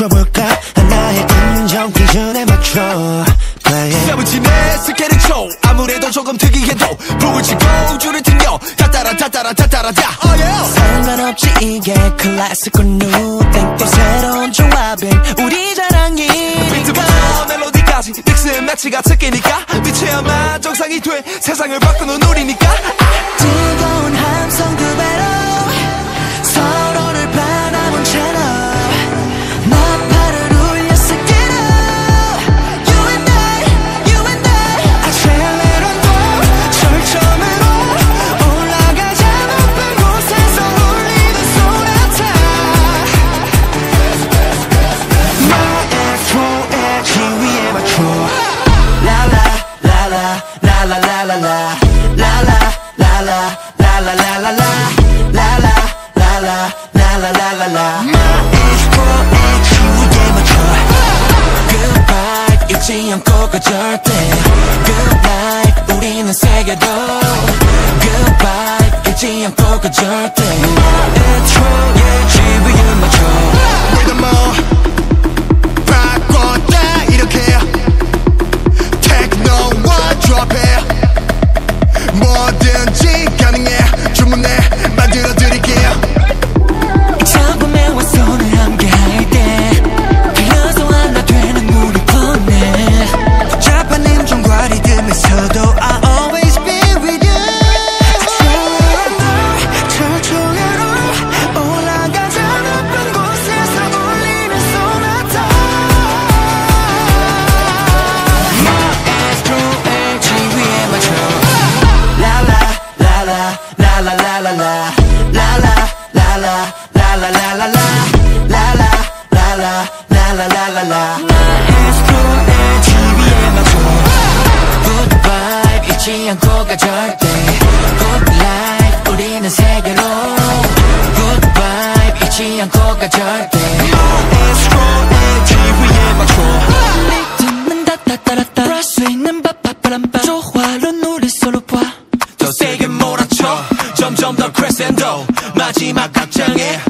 맞춰볼까? 하나의 감정 기준에 맞춰. 시아버지 내 스케일을 쳐 아무래도 조금 특이해도 북을 치고 줄을 튕겨. 다 따라 다 따라 다 따라 다 oh, yeah. 상관없지 이게 클래식 or new thing. 또 새로운 조합은 우리 자랑이니까. 멜로디까지 믹스 매치가 특기니까. 빛에야만 정상이 돼. 세상을 바꾸는 우리니까. 아, 뜨거운 함성들 la la My age, poor age, you would get mature Goodbye, 잊지 않고 가 절대 Goodbye, 우리는 새겨둬 Goodbye, 잊지 않고 가 절대 My age, poor age, you would get mature 믿어 뭐 않고 가절 때 마지막 각장에